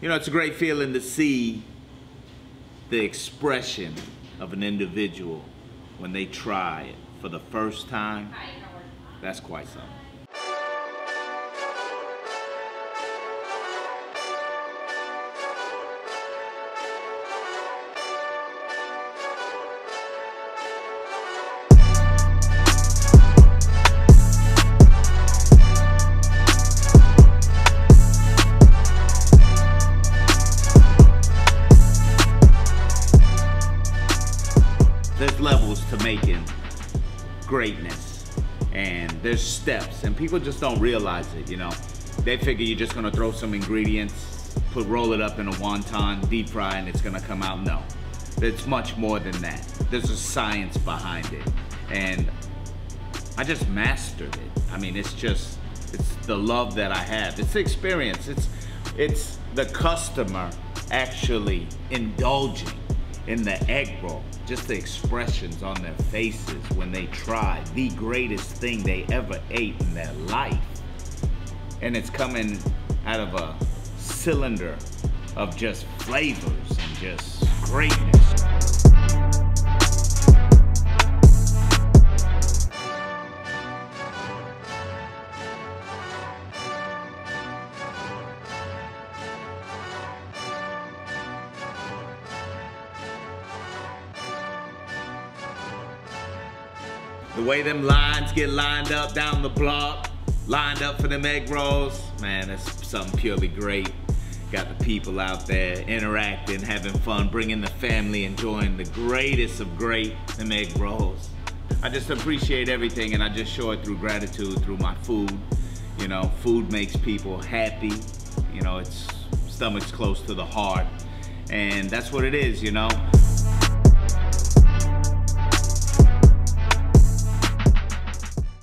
You know, it's a great feeling to see the expression of an individual when they try it for the first time. That's quite something. To making greatness. And there's steps and people just don't realize it you know? They figure you're just gonna throw some ingredients put roll it up in a wonton deep fry and it's gonna come out. No. It's much more than that. There's a science behind it. And i just mastered it. I mean it's just it's the love that i have. It's the experience. It's it's the customer actually indulging in the egg roll, just the expressions on their faces when they try the greatest thing they ever ate in their life. And it's coming out of a cylinder of just flavors and just greatness. The way them lines get lined up down the block, lined up for them egg rolls, man, that's something purely great. Got the people out there interacting, having fun, bringing the family, enjoying the greatest of great, them egg rolls. I just appreciate everything and I just show it through gratitude, through my food. You know, food makes people happy. You know, it's stomach's close to the heart. And that's what it is, you know.